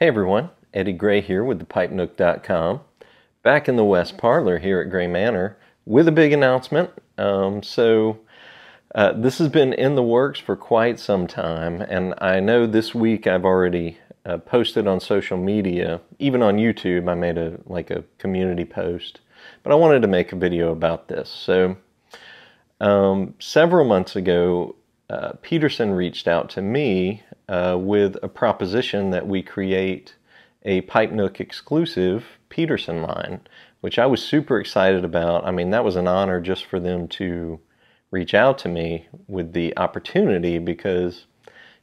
Hey everyone, Eddie Gray here with thepipenook.com. Back in the West Parlor here at Gray Manor with a big announcement. Um, so, uh, this has been in the works for quite some time, and I know this week I've already uh, posted on social media, even on YouTube. I made a like a community post, but I wanted to make a video about this. So, um, several months ago, uh, Peterson reached out to me uh, with a proposition that we create a Pipe Nook exclusive Peterson line, which I was super excited about. I mean, that was an honor just for them to reach out to me with the opportunity because,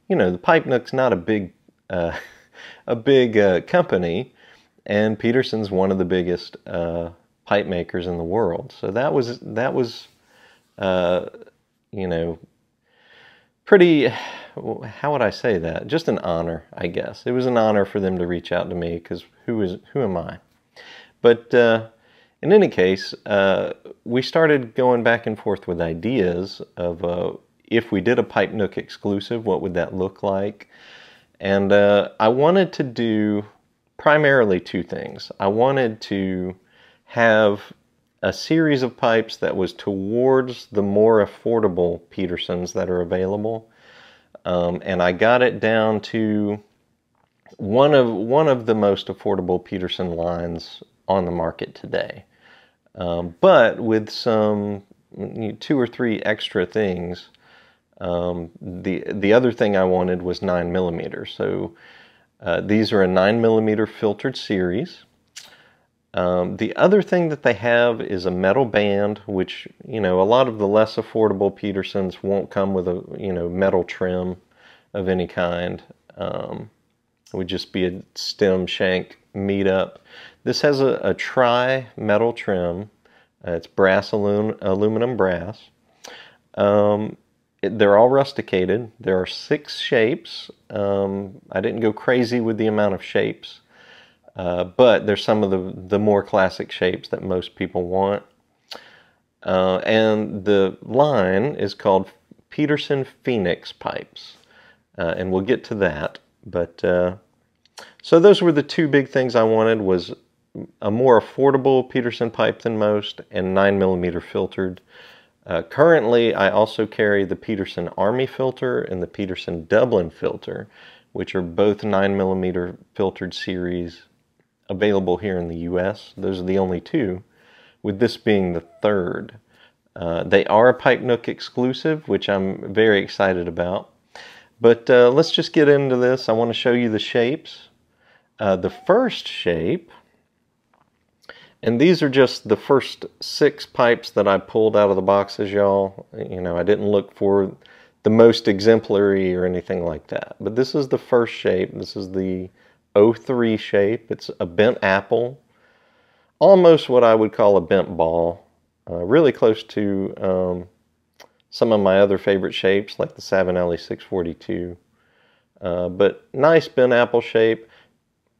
you know, the Pipe Nook's not a big, uh, a big uh, company, and Peterson's one of the biggest uh, pipe makers in the world. So that was that was, uh, you know, pretty how would I say that? Just an honor, I guess. It was an honor for them to reach out to me because who is who am I? But uh, in any case, uh, we started going back and forth with ideas of uh, if we did a Pipe Nook exclusive, what would that look like? And uh, I wanted to do primarily two things. I wanted to have a series of pipes that was towards the more affordable Petersons that are available. Um, and I got it down to one of one of the most affordable Peterson lines on the market today. Um, but with some two or three extra things. Um, the the other thing I wanted was nine millimeters. So uh, these are a nine millimeter filtered series. Um, the other thing that they have is a metal band, which, you know, a lot of the less affordable Petersons won't come with a, you know, metal trim of any kind. Um, it would just be a stem shank meet up. This has a, a tri metal trim. Uh, it's brass alum, aluminum brass. Um, it, they're all rusticated. There are six shapes. Um, I didn't go crazy with the amount of shapes. Uh, but there's some of the, the more classic shapes that most people want. Uh, and the line is called Peterson Phoenix pipes. Uh, and we'll get to that. But uh, so those were the two big things I wanted was a more affordable Peterson pipe than most and 9 millimeter filtered. Uh, currently, I also carry the Peterson Army filter and the Peterson Dublin filter, which are both 9 millimeter filtered series available here in the US. Those are the only two, with this being the third. Uh, they are a Pipe Nook exclusive, which I'm very excited about. But uh, let's just get into this. I want to show you the shapes. Uh, the first shape, and these are just the first six pipes that I pulled out of the boxes, y'all. You know, I didn't look for the most exemplary or anything like that. But this is the first shape. This is the 03 shape. It's a bent apple, almost what I would call a bent ball, uh, really close to um, some of my other favorite shapes like the Savinelli 642. Uh, but nice bent apple shape.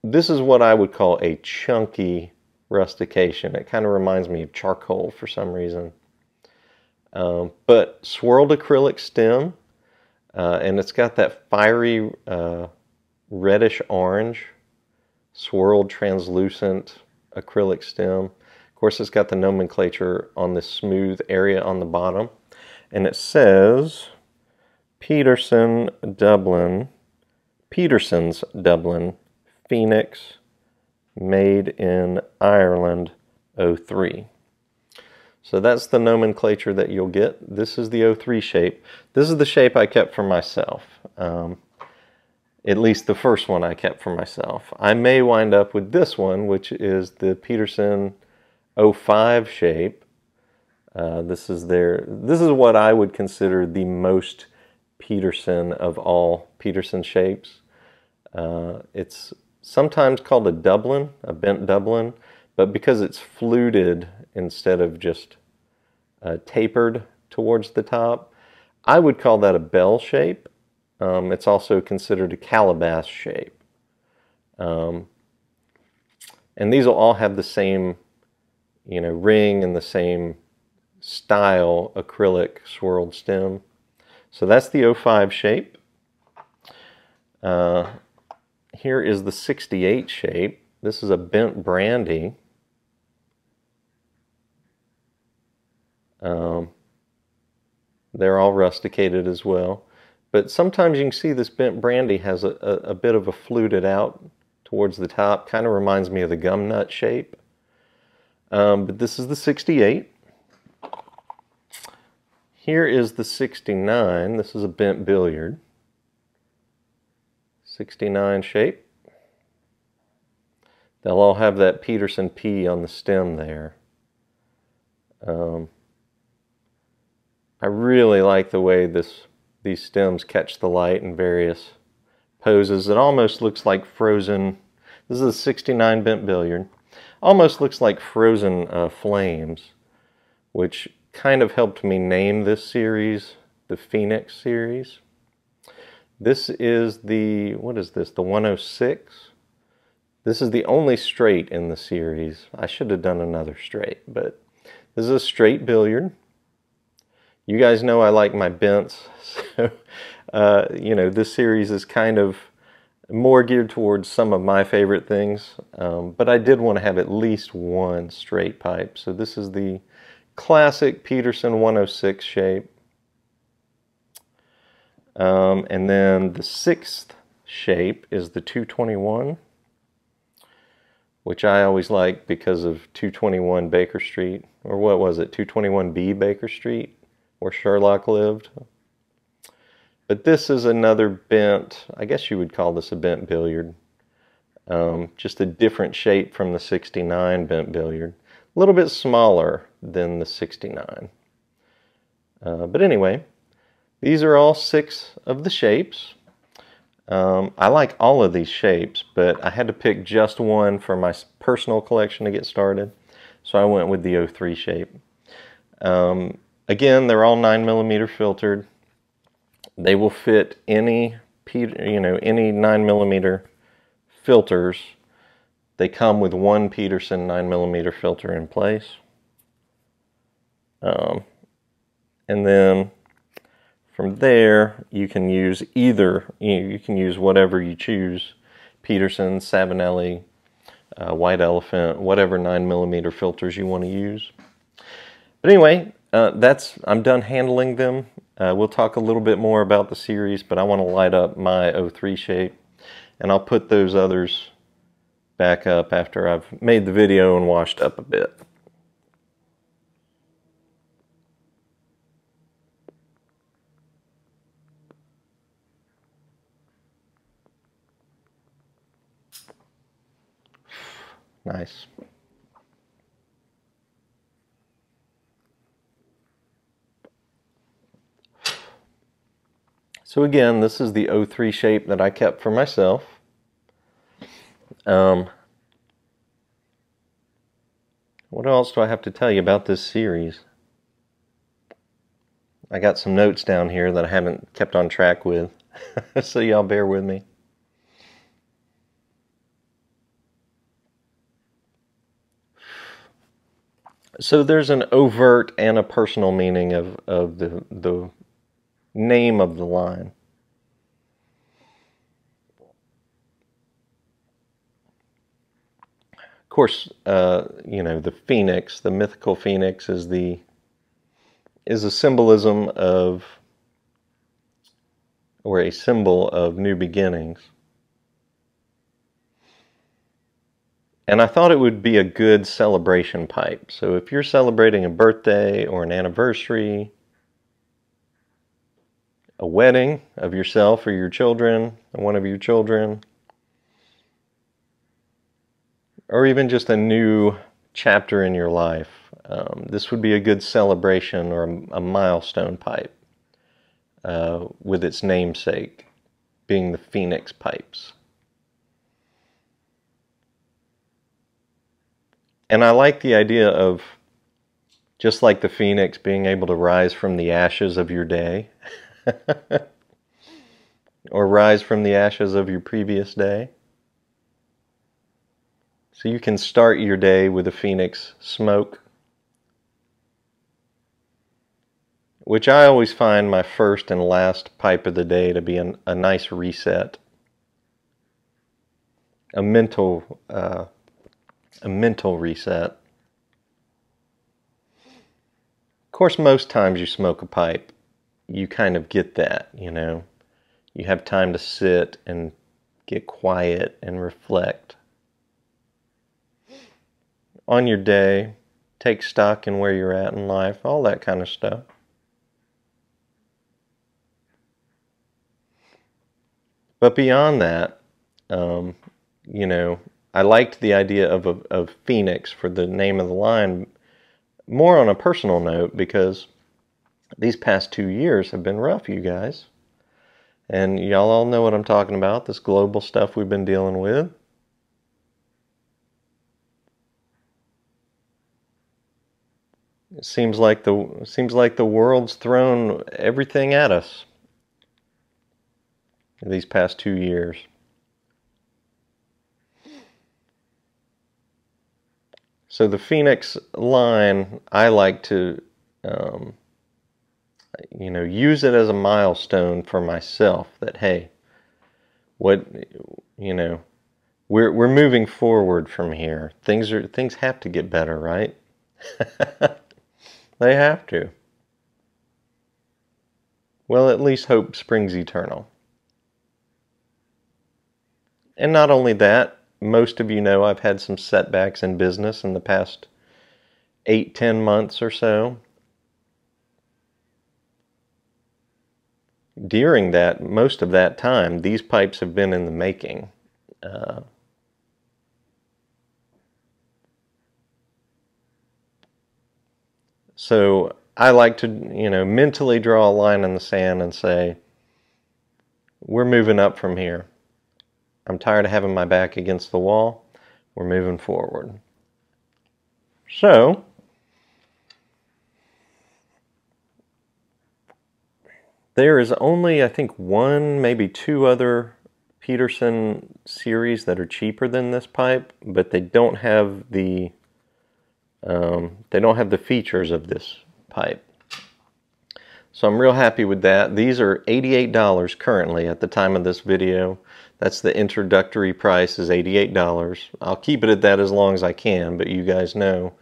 This is what I would call a chunky rustication. It kind of reminds me of charcoal for some reason. Um, but swirled acrylic stem, uh, and it's got that fiery uh, reddish orange, swirled translucent acrylic stem. Of course, it's got the nomenclature on this smooth area on the bottom. And it says Peterson Dublin, Peterson's Dublin, Phoenix, made in Ireland 03. So that's the nomenclature that you'll get. This is the O3 shape. This is the shape I kept for myself. Um, at least the first one I kept for myself. I may wind up with this one, which is the Peterson 05 shape. Uh, this is their. This is what I would consider the most Peterson of all Peterson shapes. Uh, it's sometimes called a Dublin, a bent Dublin, but because it's fluted instead of just uh, tapered towards the top, I would call that a bell shape. Um, it's also considered a calabash shape. Um, and these will all have the same, you know, ring and the same style acrylic swirled stem. So that's the 05 shape. Uh, here is the 68 shape. This is a bent brandy. Um, they're all rusticated as well. But sometimes you can see this bent brandy has a, a, a bit of a fluted out towards the top. Kind of reminds me of the gum nut shape. Um, but this is the 68. Here is the 69. This is a bent billiard. 69 shape. They'll all have that Peterson P on the stem there. Um, I really like the way this these stems catch the light in various poses. It almost looks like frozen. This is a 69 bent billiard. Almost looks like frozen uh, flames, which kind of helped me name this series the Phoenix series. This is the, what is this, the 106? This is the only straight in the series. I should have done another straight, but this is a straight billiard. You guys know I like my bents, so, uh, you know, this series is kind of more geared towards some of my favorite things, um, but I did want to have at least one straight pipe. So this is the classic Peterson 106 shape. Um, and then the sixth shape is the 221, which I always like because of 221 Baker Street, or what was it, 221B Baker Street, where Sherlock lived. But this is another bent, I guess you would call this a bent billiard. Um, just a different shape from the 69 bent billiard. A little bit smaller than the 69. Uh, but anyway, these are all six of the shapes. Um, I like all of these shapes, but I had to pick just one for my personal collection to get started. So I went with the 03 shape. Um, again, they're all 9 millimeter filtered. They will fit any, you know, any 9 millimeter filters. They come with one Peterson 9 millimeter filter in place. Um, and then from there, you can use either, you, know, you can use whatever you choose, Peterson, Savinelli, uh, White Elephant, whatever 9 millimeter filters you want to use. But anyway, uh, that's I'm done handling them. Uh, we'll talk a little bit more about the series, but I want to light up my O3 shape, and I'll put those others back up after I've made the video and washed up a bit. Nice. So again, this is the O3 shape that I kept for myself. Um, what else do I have to tell you about this series? I got some notes down here that I haven't kept on track with, so y'all bear with me. So there's an overt and a personal meaning of, of the, the name of the line. Of course, uh, you know, the phoenix, the mythical phoenix is the is a symbolism of or a symbol of new beginnings. And I thought it would be a good celebration pipe. So if you're celebrating a birthday or an anniversary, a wedding of yourself or your children, one of your children, or even just a new chapter in your life, um, this would be a good celebration or a, a milestone pipe uh, with its namesake being the Phoenix pipes. And I like the idea of just like the phoenix being able to rise from the ashes of your day or rise from the ashes of your previous day. So you can start your day with a phoenix smoke, which I always find my first and last pipe of the day to be an, a nice reset. a mental uh, a mental reset. Of course, most times you smoke a pipe, you kind of get that, you know. You have time to sit and get quiet and reflect on your day, take stock in where you're at in life, all that kind of stuff. But beyond that, um, you know, I liked the idea of, of, of Phoenix for the name of the line more on a personal note because these past two years have been rough, you guys. And y'all all know what I'm talking about this global stuff we've been dealing with. It seems like the seems like the world's thrown everything at us these past two years. So the Phoenix line, I like to, um, you know, use it as a milestone for myself. That hey, what, you know, we're we're moving forward from here. Things are things have to get better, right? they have to. Well, at least hope springs eternal. And not only that, most of you know I've had some setbacks in business in the past eight, ten months or so. During that, most of that time, these pipes have been in the making. Uh, so I like to, you know, mentally draw a line in the sand and say, we're moving up from here. I'm tired of having my back against the wall. We're moving forward. So, there is only, I think, one, maybe two other Peterson series that are cheaper than this pipe, but they don't have the um, they don't have the features of this pipe. So I'm real happy with that. These are $88 currently at the time of this video. That's the introductory price is $88. I'll keep it at that as long as I can, but you guys know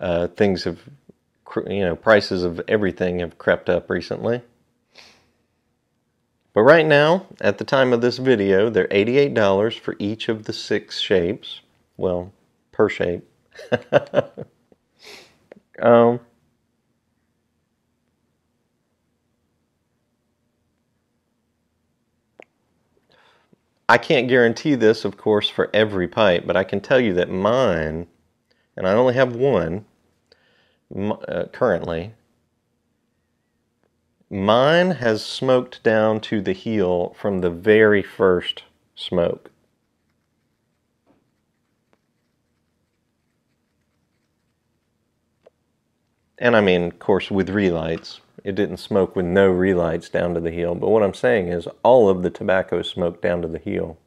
uh, things have, you know, prices of everything have crept up recently. But right now, at the time of this video, they're $88 for each of the six shapes. Well, per shape. um, I can't guarantee this, of course, for every pipe, but I can tell you that mine, and I only have one uh, currently, mine has smoked down to the heel from the very first smoke. And I mean, of course, with relights. It didn't smoke with no relights down to the heel. But what I'm saying is all of the tobacco smoked down to the heel.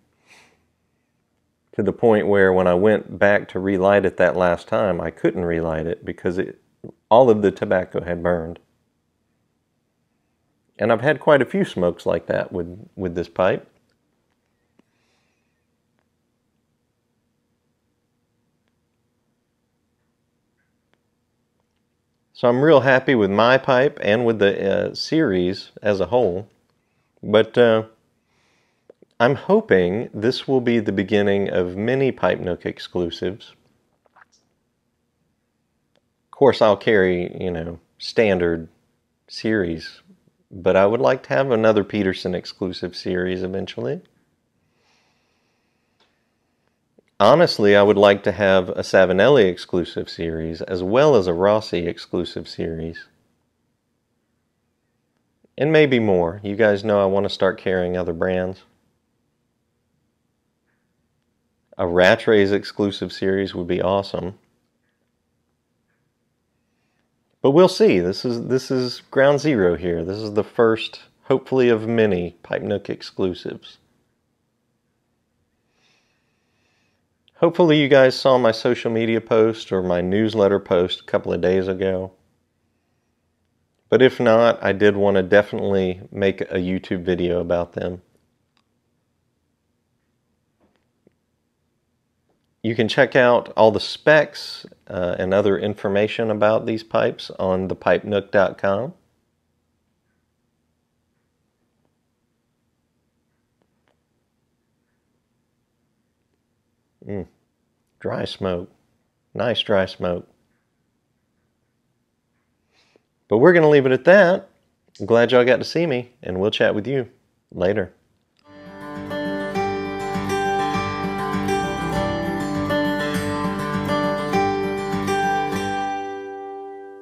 To the point where when I went back to relight it that last time, I couldn't relight it because it, all of the tobacco had burned. And I've had quite a few smokes like that with, with this pipe. So I'm real happy with my pipe and with the uh, series as a whole. But uh, I'm hoping this will be the beginning of many Pipe Nook exclusives. Of course, I'll carry, you know, standard series, but I would like to have another Peterson exclusive series eventually. Honestly, I would like to have a Savinelli exclusive series as well as a Rossi exclusive series. And maybe more. You guys know I want to start carrying other brands. A Rattray's exclusive series would be awesome. But we'll see. This is this is ground zero here. This is the first, hopefully, of many Pipe Nook exclusives. Hopefully you guys saw my social media post or my newsletter post a couple of days ago. But if not, I did want to definitely make a YouTube video about them. You can check out all the specs uh, and other information about these pipes on thepipenook.com. Mm. Dry smoke. Nice dry smoke. But we're going to leave it at that. I'm glad y'all got to see me, and we'll chat with you later.